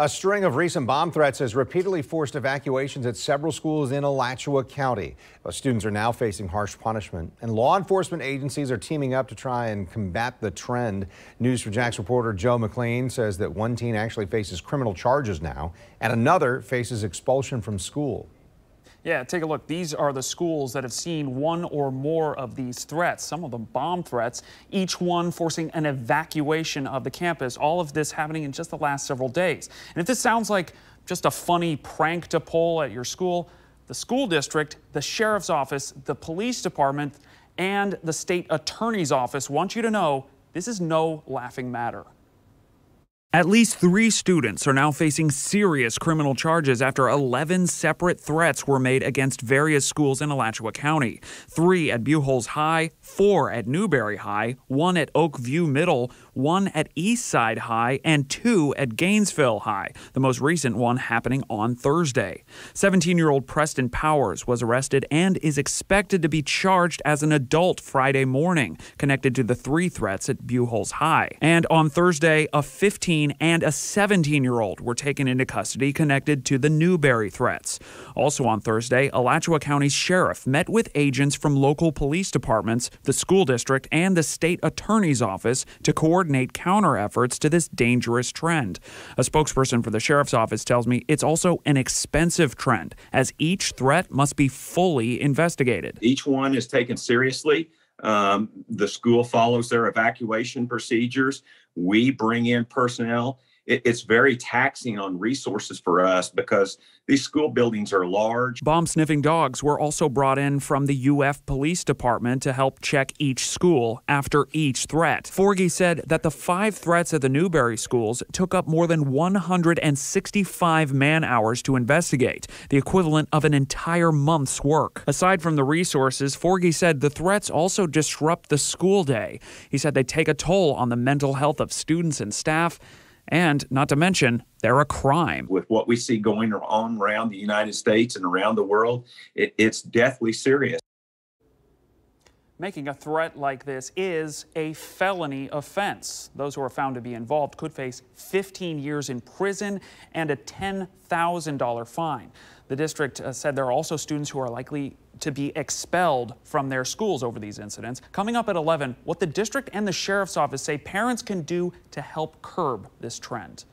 A string of recent bomb threats has repeatedly forced evacuations at several schools in Alachua County. Students are now facing harsh punishment, and law enforcement agencies are teaming up to try and combat the trend. News4JAX reporter Joe McLean says that one teen actually faces criminal charges now, and another faces expulsion from school. Yeah, take a look. These are the schools that have seen one or more of these threats, some of them bomb threats, each one forcing an evacuation of the campus. All of this happening in just the last several days. And if this sounds like just a funny prank to pull at your school, the school district, the sheriff's office, the police department, and the state attorney's office want you to know this is no laughing matter. At least three students are now facing serious criminal charges after 11 separate threats were made against various schools in Alachua County. Three at Buchholz High, four at Newberry High, one at Oakview Middle, one at Eastside High, and two at Gainesville High, the most recent one happening on Thursday. 17 year old Preston Powers was arrested and is expected to be charged as an adult Friday morning, connected to the three threats at Buchholz High. And on Thursday, a 15 and a 17 year old were taken into custody connected to the Newberry threats. Also on Thursday, Alachua County's sheriff met with agents from local police departments, the school district, and the state attorney's office to coordinate counter efforts to this dangerous trend. A spokesperson for the sheriff's office tells me it's also an expensive trend, as each threat must be fully investigated. Each one is taken seriously. Um, the school follows their evacuation procedures. We bring in personnel it, it's very taxing on resources for us because these school buildings are large. Bomb sniffing dogs were also brought in from the UF Police Department to help check each school after each threat. Forgey said that the five threats at the Newberry schools took up more than 165 man hours to investigate, the equivalent of an entire month's work. Aside from the resources, Forgey said the threats also disrupt the school day. He said they take a toll on the mental health of students and staff and not to mention, they're a crime. With what we see going on around the United States and around the world, it, it's deathly serious. Making a threat like this is a felony offense. Those who are found to be involved could face 15 years in prison and a $10,000 fine. The district uh, said there are also students who are likely to be expelled from their schools over these incidents. Coming up at 11, what the district and the sheriff's office say parents can do to help curb this trend.